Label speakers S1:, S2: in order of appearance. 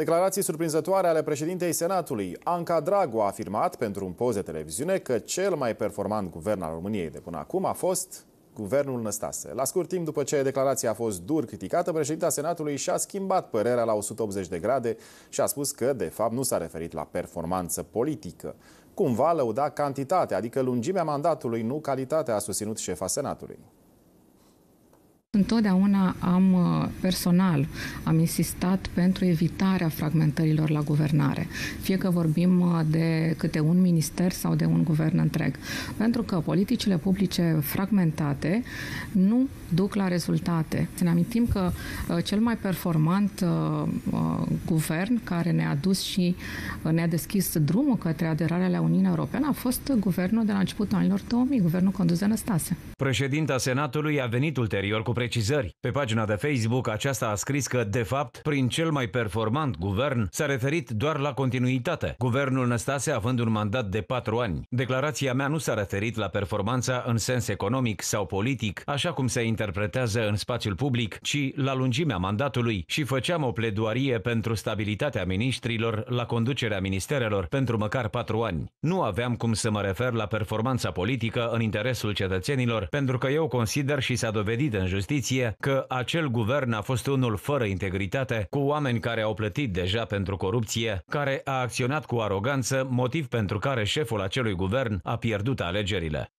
S1: Declarații surprinzătoare ale președintei Senatului. Anca Dragu a afirmat pentru un post de televiziune că cel mai performant guvern al României de până acum a fost guvernul Năstase. La scurt timp după ce declarația a fost dur criticată, președinta Senatului și-a schimbat părerea la 180 de grade și a spus că, de fapt, nu s-a referit la performanță politică. Cumva lăuda cantitatea, adică lungimea mandatului, nu calitatea, a susținut șefa Senatului.
S2: Întotdeauna am uh, personal am insistat pentru evitarea fragmentărilor la guvernare, fie că vorbim uh, de câte un minister sau de un guvern întreg. Pentru că politicile publice fragmentate nu duc la rezultate. Să ne amintim că uh, cel mai performant guvern care ne-a dus și ne-a deschis drumul către aderarea la Uniunea Europeană a fost guvernul de la începutul anilor 2000, guvernul condus de Năstase.
S3: Președinta Senatului a venit ulterior cu precizări. Pe pagina de Facebook aceasta a scris că, de fapt, prin cel mai performant guvern, s-a referit doar la continuitate. Guvernul Năstase având un mandat de patru ani. Declarația mea nu s-a referit la performanța în sens economic sau politic, așa cum se interpretează în spațiul public, ci la lungimea mandatului și făceam o pledoarie pentru stabilitatea ministrilor la conducerea ministerelor pentru măcar patru ani. Nu aveam cum să mă refer la performanța politică în interesul cetățenilor, pentru că eu consider și s-a dovedit în justiție justiție că acel guvern a fost unul fără integritate, cu oameni care au plătit deja pentru corupție, care a acționat cu aroganță, motiv pentru care șeful acelui guvern a pierdut alegerile.